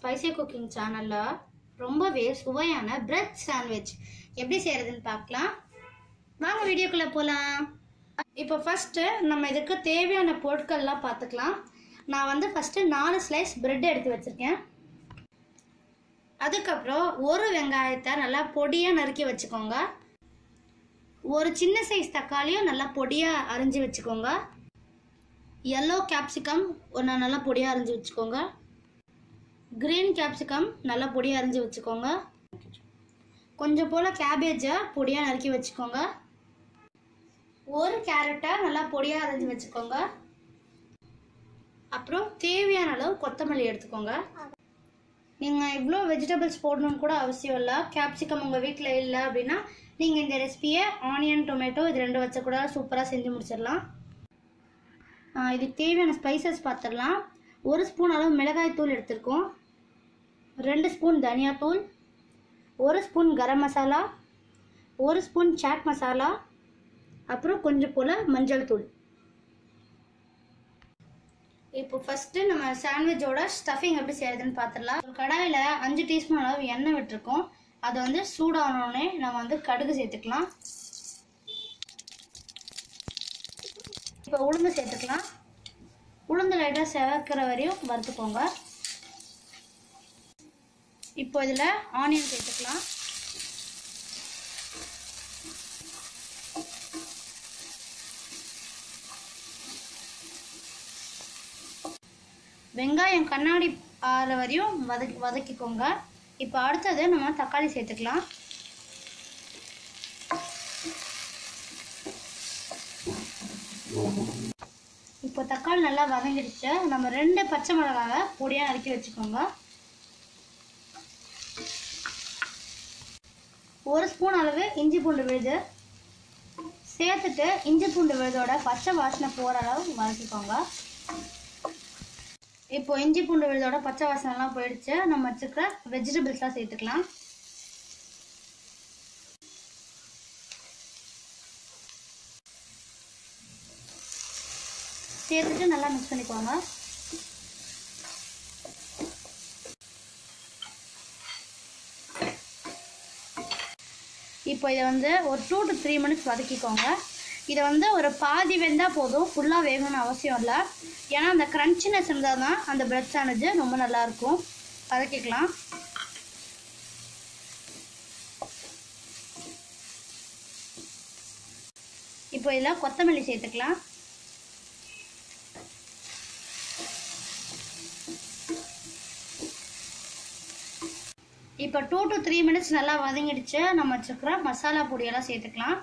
Spicy cooking சேனலில் ரொம்பவே சுவையான பிரெட் சாண்ட்விச் எப்படி செய்கிறதுன்னு பார்க்கலாம். வாங்க வீடியோக்குள்ளே போகலாம் இப்போ ஃபஸ்ட்டு நம்ம இதுக்கு தேவையான பொருட்கள்லாம் பார்த்துக்கலாம். நான் வந்து ஃபஸ்ட்டு நாலு ஸ்லைஸ் பிரெட் எடுத்து வச்சுருக்கேன். அதுக்கப்புறம் ஒரு வெங்காயத்தை நல்லா பொடியாக நறுக்கி வச்சுக்கோங்க. ஒரு சின்ன சைஸ் தக்காளியும் நல்லா பொடியாக அரிஞ்சு வச்சுக்கோங்க. எல்லோ கேப்சிகம் ஒன்று நல்லா பொடியாக அரிஞ்சு வச்சுக்கோங்க. க்ரீன் கேப்சிகம் நல்லா பொடியாக அரிஞ்சு வச்சுக்கோங்க. கொஞ்சம் போல் கேபேஜை பொடியாக நறுக்கி வச்சுக்கோங்க. ஒரு கேரட்டை நல்லா பொடியாக அரைஞ்சி வச்சுக்கோங்க. அப்புறம் தேவையான அளவு கொத்தமல்லி எடுத்துக்கோங்க. நீங்கள் இவ்வளோ வெஜிடபிள்ஸ் போடணும்னு கூட அவசியம் இல்லை. கேப்சிகம் உங்கள் வீட்டில் இல்லை அப்படின்னா நீங்கள் இந்த ரெசிபியை ஆனியன் டொமேட்டோ இது ரெண்டு வச்ச கூட சூப்பராக செஞ்சு முடிச்சிடலாம். இதுக்கு தேவையான ஸ்பைசஸ் பார்த்துடலாம் ஒரு ஸ்பூன் அளவு மிளகாய் தூள் எடுத்திருக்கோம். ரெண்டு ஸ்பூன் தனியாத்தூள் ஒரு ஸ்பூன் கரம் மசாலா ஒரு ஸ்பூன் சாட் மசாலா அப்புறம் கொஞ்சம் போல் மஞ்சள் தூள். இப்போ ஃபஸ்ட்டு நம்ம சாண்ட்விச்சோட ஸ்டஃபிங் எப்படி செய்கிறதுன்னு பார்த்துடலாம். ஒரு கடாயில் அஞ்சு டீஸ்பூன் அளவு எண்ணெய் விட்டுருக்கோம். அதை வந்து சூடானோடனே நம்ம வந்து கடுகு சேர்த்துக்கலாம். இப்போ உளுந்து சேர்த்துக்கலாம். உளுந்து லைட்டாக செவக்கிற வரையும் வறுத்துக்கோங்க. இப்போ இதில் ஆனியன் சேர்த்துக்கலாம். வெங்காயம் கண்ணாடி ஆற வரையும் வதக்கி வதக்கிக்கோங்க. இப்போ அடுத்தது நம்ம தக்காளி சேர்த்துக்கலாம். இப்போ தக்காளி நல்லா வதங்கிடுச்சு. நம்ம ரெண்டு பச்சை மிளகாவை பொடியாக நறுக்கி வச்சுக்கோங்க. ஒரு ஸ்பூன் அளவு இஞ்சி பூண்டு விழுது. சேர்த்துட்டு இஞ்சி பூண்டு விழுதோட பச்சை வாசனை போகிற அளவு வதக்கிக்கோங்க. இப்போ இஞ்சி பூண்டு விழுதோட பச்சை வாசனைலாம் போயிடுச்சு. நம்ம வச்சுக்கிற வெஜிடபிள்ஸ்லாம் சேர்த்துக்கலாம். சேர்த்துட்டு நல்லா மிக்ஸ் பண்ணிக்கோங்க. இப்போ இதை வந்து ஒரு டூ டு த்ரீ மினிட்ஸ் வதக்கிக்கோங்க. இதை வந்து ஒரு பாதி வெந்தால் போதும். ஃபுல்லாக வேகணும்னு அவசியம் இல்லை. ஏன்னா அந்த க்ரன்ச்சினஸ் இருந்தால் தான் அந்த பிரெட் சாண்ட்விச் ரொம்ப நல்லாயிருக்கும் வதக்கிக்கலாம். இப்போ இதில் கொத்தமல்லி சேர்த்துக்கலாம். இப்போ டூ டு த்ரீ மினிட்ஸ் நல்லா வதங்கிடுச்சு. நம்ம வச்சுக்கிற மசாலா பொடியெல்லாம் சேர்த்துக்கலாம்.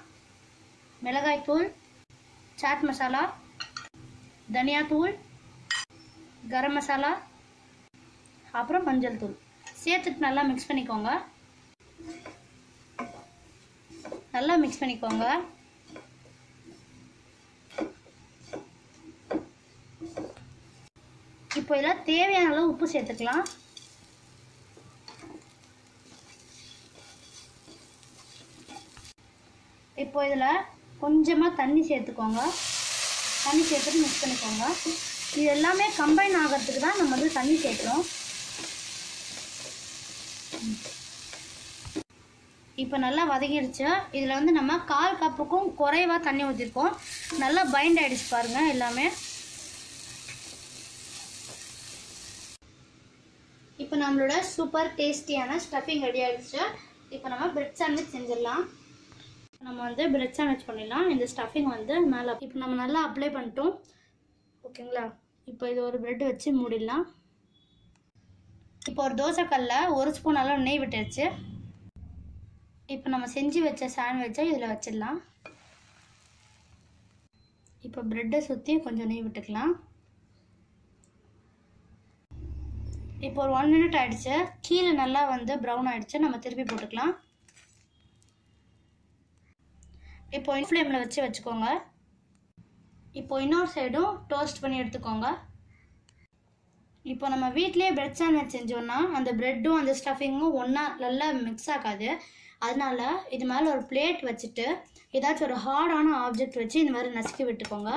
மிளகாய் தூள் சாட் மசாலா தனியாத்தூள் கரம் மசாலா அப்புறம் மஞ்சள் தூள். சேர்த்துட்டு நல்லா மிக்ஸ் பண்ணிக்கோங்க. நல்லா மிக்ஸ் பண்ணிக்கோங்க. இப்போ இதில் தேவையான அளவு உப்பு சேர்த்துக்கலாம். இப்போ இதில் கொஞ்சமாக தண்ணி சேர்த்துக்கோங்க. தண்ணி சேர்த்துட்டு மிக்ஸ் பண்ணிக்கோங்க. இது எல்லாமே கம்பைன் ஆகிறதுக்கு தான் நம்ம வந்து தண்ணி சேர்க்குறோம். இப்போ நல்லா வதங்கிடுச்சு. இதில் வந்து நம்ம கால் கப்புக்கும் குறைவாக தண்ணி ஊற்றிருக்கோம் நல்லா பைண்ட் ஆகிடுச்சு பாருங்கள் எல்லாமே. இப்போ நம்மளோட சூப்பர் டேஸ்டியான ஸ்டஃபிங் ரெடி ஆகிடுச்சு இப்போ நம்ம பிரெட் சாண்ட்விச் செஞ்சிடலாம். நம்ம வந்து பிரெட் சாண்ட்விச் பண்ணிடலாம். இந்த ஸ்டஃபிங் வந்து மேலே இப்போ நம்ம நல்லா அப்ளை பண்ணிட்டோம். ஓகேங்களா? இப்போ இது ஒரு பிரெட் வச்சு மூடிடலாம். இப்போ ஒரு தோசைக்கல்ல ஒரு ஸ்பூன் அளவு நெய் விட்டுருச்சு. இப்போ நம்ம செஞ்சு வச்ச சாண்ட்விச்சை இதில் வச்சிடலாம். இப்போ ப்ரெட்டை சுற்றி கொஞ்சம் நெய் விட்டுக்கலாம். இப்போ ஒரு ஒன் மினிட் ஆகிடுச்சு கீழே நல்லா வந்து ப்ரௌன் ஆகிடுச்சு நம்ம திருப்பி போட்டுக்கலாம். இப்போ ஃப்ளேமில் வச்சு வச்சுக்கோங்க. இப்போ இன்னொரு சைடும் டோஸ்ட் பண்ணி எடுத்துக்கோங்க. இப்போ நம்ம வீட்லேயே பிரெட் சாண்ட்விச் செஞ்சோன்னா அந்த ப்ரெட்டும் அந்த ஸ்டஃபிங்கும் ஒன்றா நல்லா மிக்ஸ் ஆகாது. அதனால இது மேலே ஒரு பிளேட் வச்சுட்டு ஏதாச்சும் ஒரு ஹார்டான ஆப்ஜெக்ட் வச்சு இந்த மாதிரி நசுக்கி விட்டுக்கோங்க.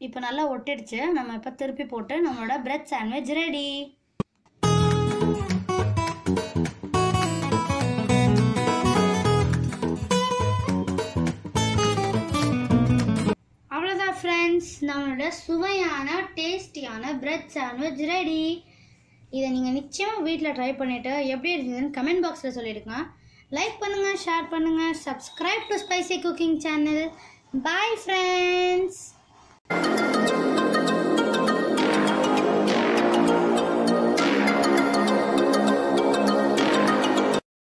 இப்போ நல்லா ஒட்டிடுச்சு. நம்ம இப்போ திருப்பி போட்டு நம்மளோட பிரெட் சாண்ட்விச் ரெடி நம்மளோட சுவையான டேஸ்டியான பிரெட் சாண்ட்விச் ரெடி இதை நீங்கள் நிச்சயமாக வீட்டில் ட்ரை பண்ணிவிட்டு எப்படி இருந்ததுன்னு கமெண்ட் பாக்ஸில் சொல்லிடுங்க. லைக் பண்ணுங்கள் ஷேர் பண்ணுங்கள் subscribe to spicy cooking channel bye friends